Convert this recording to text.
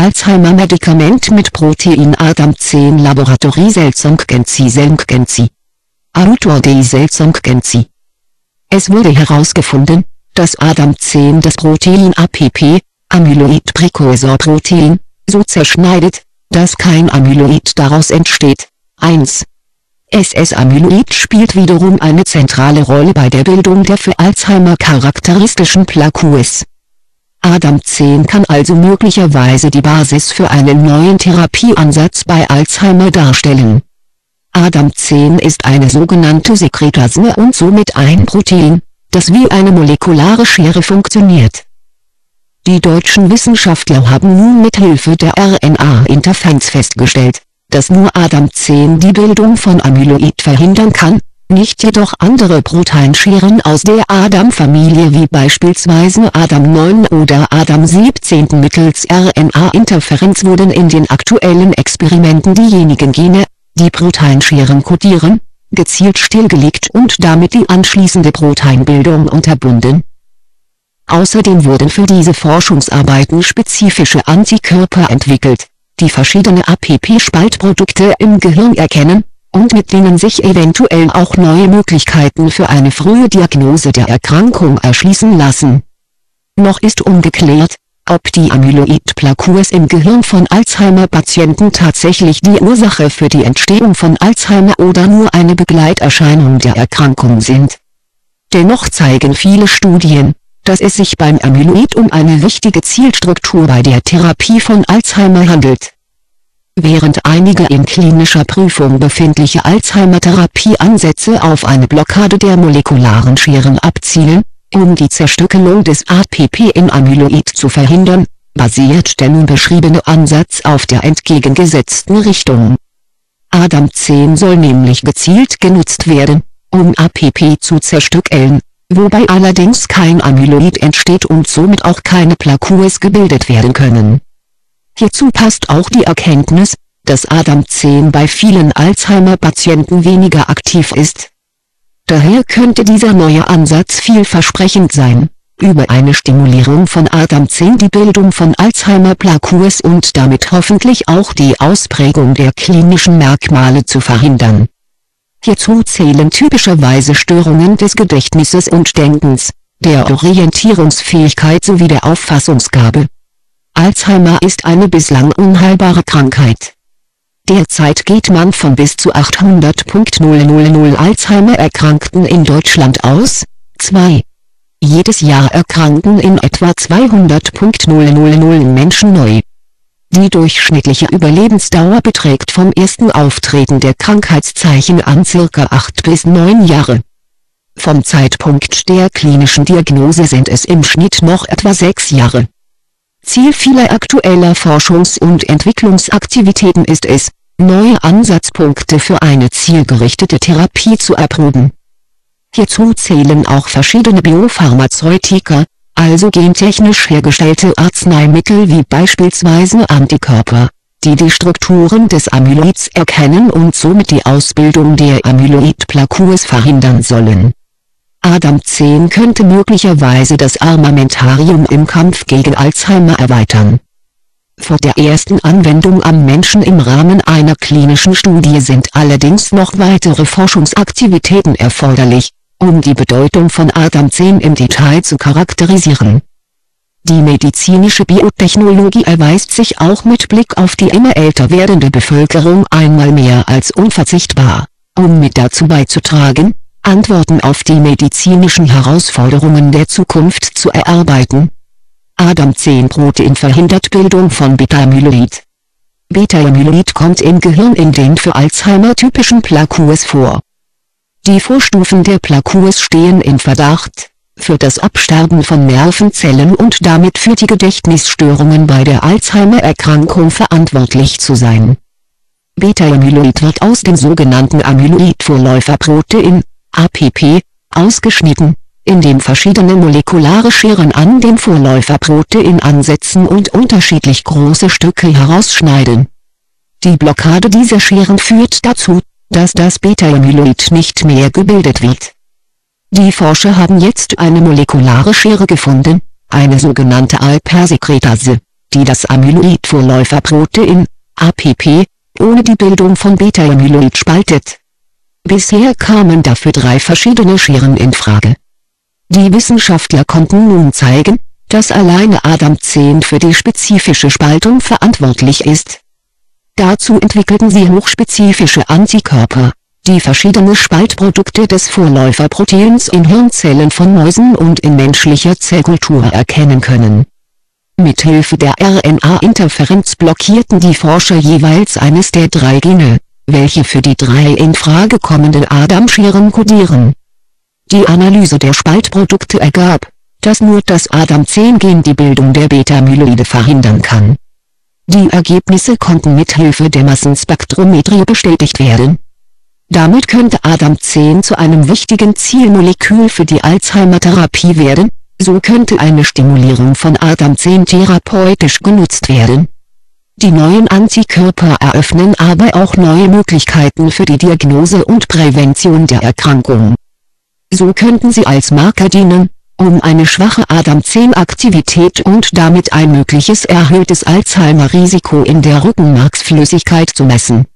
Alzheimer-Medikament mit Protein Adam-10 Laboratorie Selzong-Genzi Selmgenzi. Autor D. Selzong-Genzi. Es wurde herausgefunden, dass Adam-10 das Protein APP, Amyloid-Precursor-Protein, so zerschneidet, dass kein Amyloid daraus entsteht. 1. SS-Amyloid spielt wiederum eine zentrale Rolle bei der Bildung der für Alzheimer charakteristischen Plaques. Adam-10 kann also möglicherweise die Basis für einen neuen Therapieansatz bei Alzheimer darstellen. Adam-10 ist eine sogenannte Sekretase und somit ein Protein, das wie eine molekulare Schere funktioniert. Die deutschen Wissenschaftler haben nun mit Hilfe der RNA-Interferenz festgestellt, dass nur Adam-10 die Bildung von Amyloid verhindern kann, nicht jedoch andere Proteinscheren aus der Adam-Familie wie beispielsweise Adam-9 oder Adam-17 mittels RNA-Interferenz wurden in den aktuellen Experimenten diejenigen Gene, die Proteinscheren kodieren, gezielt stillgelegt und damit die anschließende Proteinbildung unterbunden. Außerdem wurden für diese Forschungsarbeiten spezifische Antikörper entwickelt, die verschiedene APP-Spaltprodukte im Gehirn erkennen, und mit denen sich eventuell auch neue Möglichkeiten für eine frühe Diagnose der Erkrankung erschließen lassen. Noch ist ungeklärt, ob die Amyloid-Plaques im Gehirn von Alzheimer-Patienten tatsächlich die Ursache für die Entstehung von Alzheimer oder nur eine Begleiterscheinung der Erkrankung sind. Dennoch zeigen viele Studien, dass es sich beim Amyloid um eine wichtige Zielstruktur bei der Therapie von Alzheimer handelt. Während einige in klinischer Prüfung befindliche Alzheimer-Therapieansätze auf eine Blockade der molekularen Scheren abzielen, um die Zerstückelung des APP in Amyloid zu verhindern, basiert der nun beschriebene Ansatz auf der entgegengesetzten Richtung. Adam-10 soll nämlich gezielt genutzt werden, um APP zu zerstückeln, wobei allerdings kein Amyloid entsteht und somit auch keine Plaques gebildet werden können. Hierzu passt auch die Erkenntnis, dass Adam-10 bei vielen Alzheimer-Patienten weniger aktiv ist Daher könnte dieser neue Ansatz vielversprechend sein, über eine Stimulierung von Adam-10 die Bildung von Alzheimer-Plaques und damit hoffentlich auch die Ausprägung der klinischen Merkmale zu verhindern. Hierzu zählen typischerweise Störungen des Gedächtnisses und Denkens, der Orientierungsfähigkeit sowie der Auffassungsgabe. Alzheimer ist eine bislang unheilbare Krankheit Derzeit geht man von bis zu 800.000 Alzheimer-Erkrankten in Deutschland aus. 2. Jedes Jahr erkranken in etwa 200.000 Menschen neu. Die durchschnittliche Überlebensdauer beträgt vom ersten Auftreten der Krankheitszeichen an ca. 8 bis 9 Jahre. Vom Zeitpunkt der klinischen Diagnose sind es im Schnitt noch etwa 6 Jahre. Ziel vieler aktueller Forschungs- und Entwicklungsaktivitäten ist es, neue Ansatzpunkte für eine zielgerichtete Therapie zu erproben. Hierzu zählen auch verschiedene Biopharmazeutika, also gentechnisch hergestellte Arzneimittel wie beispielsweise Antikörper, die die Strukturen des Amyloids erkennen und somit die Ausbildung der Amyloid-Plaques verhindern sollen. Adam-10 könnte möglicherweise das Armamentarium im Kampf gegen Alzheimer erweitern vor der ersten Anwendung am Menschen im Rahmen einer klinischen Studie sind allerdings noch weitere Forschungsaktivitäten erforderlich, um die Bedeutung von Adam-10 im Detail zu charakterisieren. Die medizinische Biotechnologie erweist sich auch mit Blick auf die immer älter werdende Bevölkerung einmal mehr als unverzichtbar, um mit dazu beizutragen, Antworten auf die medizinischen Herausforderungen der Zukunft zu erarbeiten Adam-10-Protein verhindert Bildung von Beta-Amyloid. Beta-Amyloid kommt im Gehirn in den für Alzheimer typischen Plaques vor. Die Vorstufen der Plaques stehen in Verdacht, für das Absterben von Nervenzellen und damit für die Gedächtnisstörungen bei der Alzheimer-Erkrankung verantwortlich zu sein. Beta-Amyloid wird aus dem sogenannten Amyloid-Vorläuferprotein, APP, ausgeschnitten indem verschiedene molekulare Scheren an dem Vorläuferprotein ansetzen und unterschiedlich große Stücke herausschneiden. Die Blockade dieser Scheren führt dazu, dass das Beta-Amyloid nicht mehr gebildet wird. Die Forscher haben jetzt eine molekulare Schere gefunden, eine sogenannte Alpersekretase, die das Amyloid-Vorläuferprotein, APP, ohne die Bildung von Beta-Amyloid spaltet. Bisher kamen dafür drei verschiedene Scheren in Frage. Die Wissenschaftler konnten nun zeigen, dass alleine Adam-10 für die spezifische Spaltung verantwortlich ist. Dazu entwickelten sie hochspezifische Antikörper, die verschiedene Spaltprodukte des Vorläuferproteins in Hirnzellen von Mäusen und in menschlicher Zellkultur erkennen können. Mithilfe der RNA-Interferenz blockierten die Forscher jeweils eines der drei Gene, welche für die drei in Frage kommenden Adam-Scheren kodieren. Die Analyse der Spaltprodukte ergab, dass nur das Adam-10-Gen die Bildung der Beta-Amyloide verhindern kann. Die Ergebnisse konnten mithilfe der Massenspektrometrie bestätigt werden damit könnte Adam-10 zu einem wichtigen Zielmolekül für die Alzheimer-Therapie werden, so könnte eine Stimulierung von Adam-10 therapeutisch genutzt werden. Die neuen Antikörper eröffnen aber auch neue Möglichkeiten für die Diagnose und Prävention der Erkrankung. So könnten sie als Marker dienen, um eine schwache Adam-10-Aktivität und damit ein mögliches erhöhtes Alzheimer-Risiko in der Rückenmarksflüssigkeit zu messen